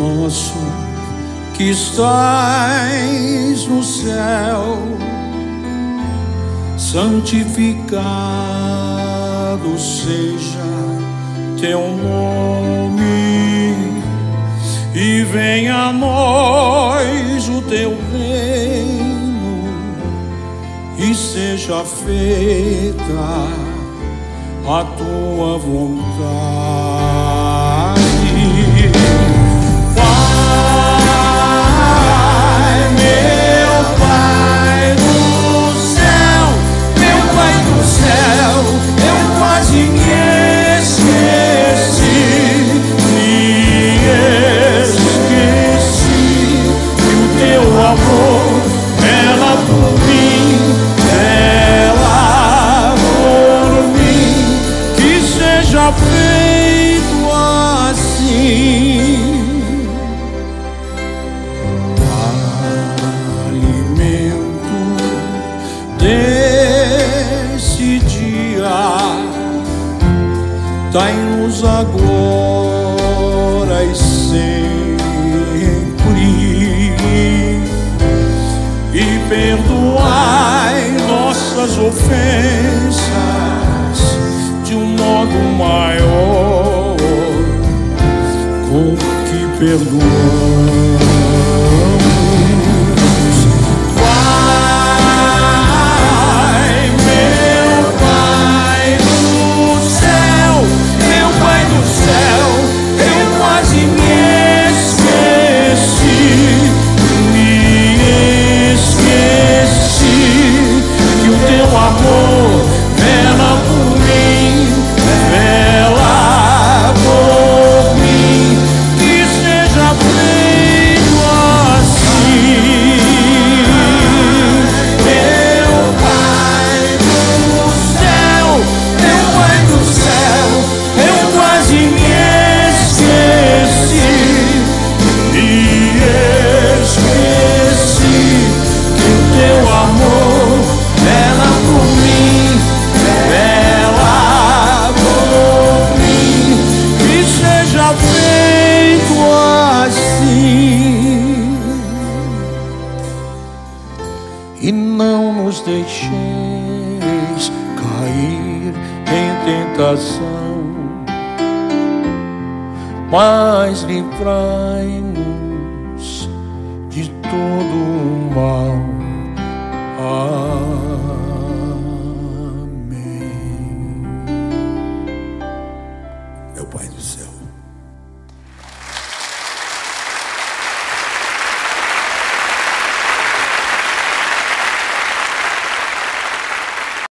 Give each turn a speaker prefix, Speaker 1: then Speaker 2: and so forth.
Speaker 1: nosso que estás no céu, santificado seja teu nome e venha a nós o teu reino e seja feita a tua vontade. Dai-nos agora e sempre, e perdoai nossas ofensas de um modo maior com que perdoamos. Deixeis cair em tentação, mas livrai-nos de todo o mal.